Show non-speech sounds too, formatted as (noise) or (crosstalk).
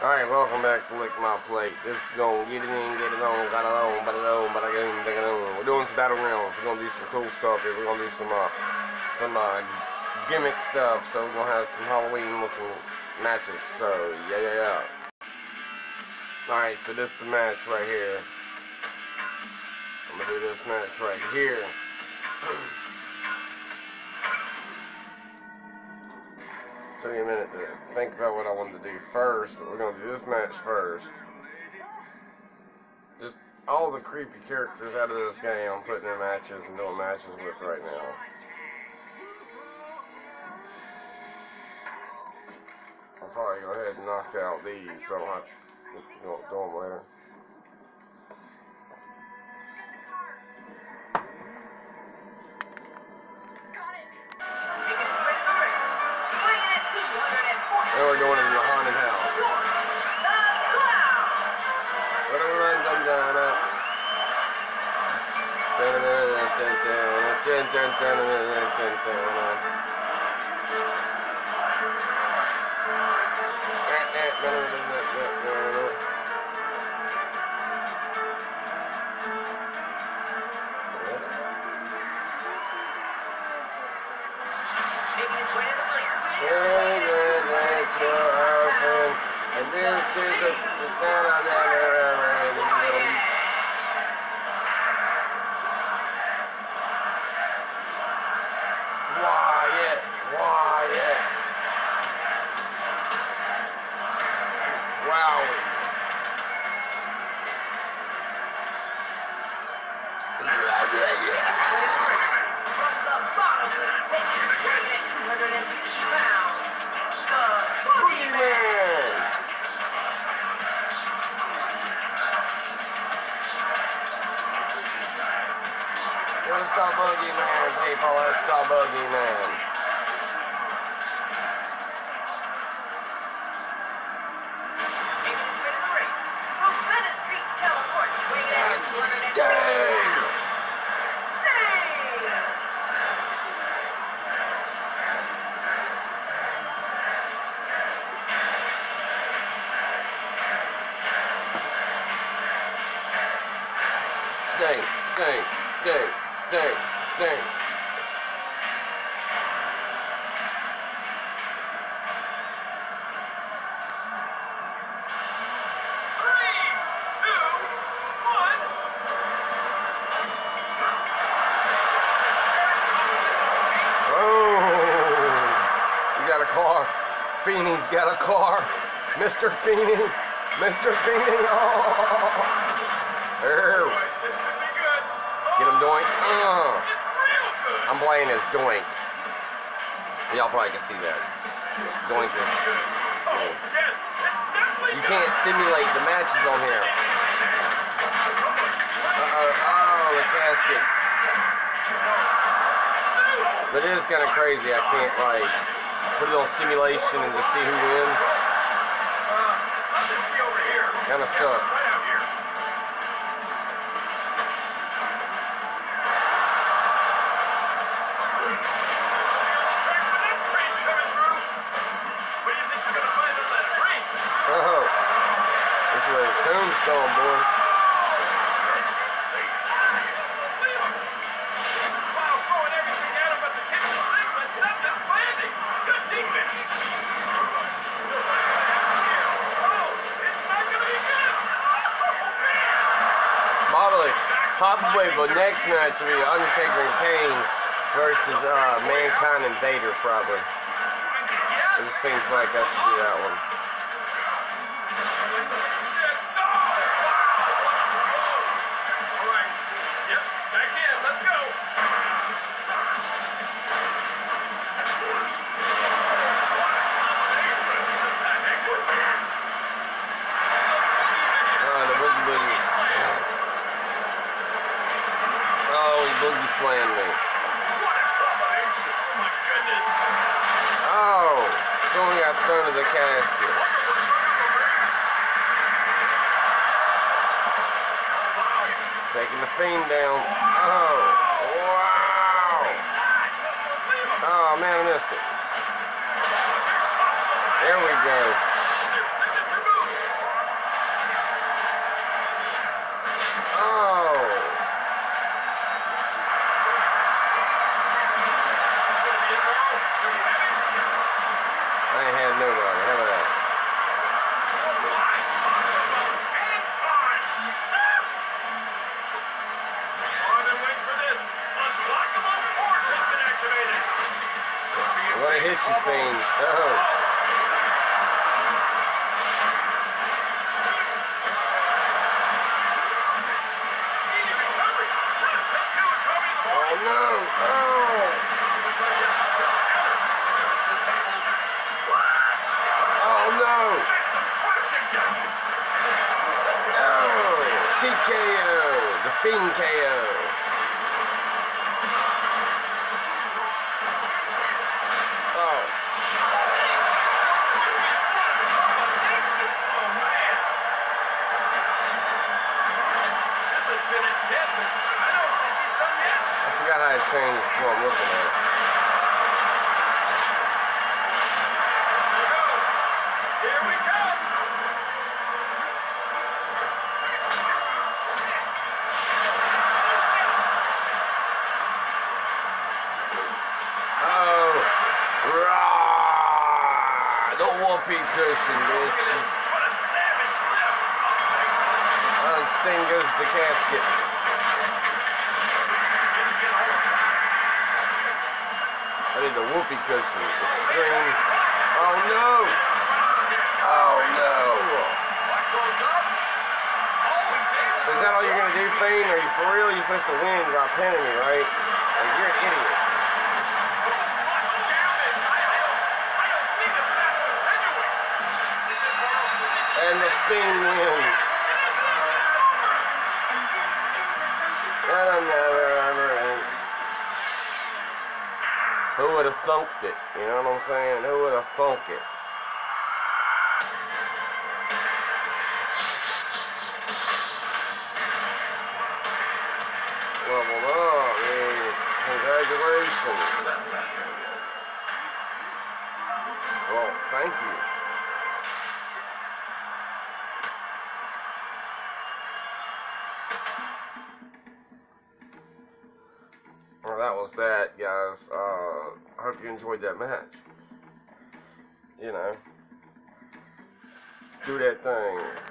Alright, welcome back to Lick My Plate. This is to get it in, get it on, got it on, but it on, but it on, but it on. We're doing some battlegrounds. We're going to do some cool stuff here. We're to do some, uh, some, uh, gimmick stuff. So we're to have some Halloween looking matches. So, yeah, yeah, yeah. Alright, so this is the match right here. I'm to do this match right here. (clears throat) Took me a minute to think about what I wanted to do first, but we're gonna do this match first. Just all the creepy characters out of this game I'm putting in matches and doing matches with right now. I'll probably go ahead and knock out these so I don't have to do them later. And we're going into the haunted house. And this is a that I never ever really Wyatt, Wyatt. Wowie. Boogeyman. Boogeyman, people. Let's the boogeyman. That's Sting, Sting, Sting. Oh, you got a car. Feeney's got a car. Mr. Feeney. Mr. Feeney. Oh. There. Get him doink. Oh. I'm playing as doink. Y'all probably can see that. Doink is. You can't simulate the matches on here. Uh-oh. Oh, the casket. But it is kind of crazy. I can't, like, put it on simulation and just see who wins. Kind of sucks. Oh. Which way? Tombstone, boy. Probably, but next match will be Undertaker and Kane versus uh, Mankind and Vader, probably. It just seems like I should do that one. Oh, Boogie slam me. What abomination! Oh my goodness! Oh! Someone got thrown in the casket. Taking the fiend down. Oh! Wow! Oh man, I missed it. There we go. Oh! What a hit you, Fiend. Oh. Oh no! Oh! Oh no! Oh! TKO! The Fiend KO! Oh! I forgot how to change what I'm looking at. Here we go. Oh! Whoopee cushion, bitches. What a savage lip. Oh, Sting goes the casket. I need the whoopee cushion. Extreme. Oh no! Oh no! Is that all you're gonna do, Fiend? Are you for real? You're supposed to win by pinning me, right? Like, you're an idiot. I, I don't, I don't. And the Fiend wins. And another ever Who would have thunked it? You know what I'm saying? Who would have thunk it? Leveled up, man. Congratulations. Well, thank you. That was that, guys. Uh, I hope you enjoyed that match. You know, do that thing.